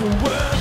to world.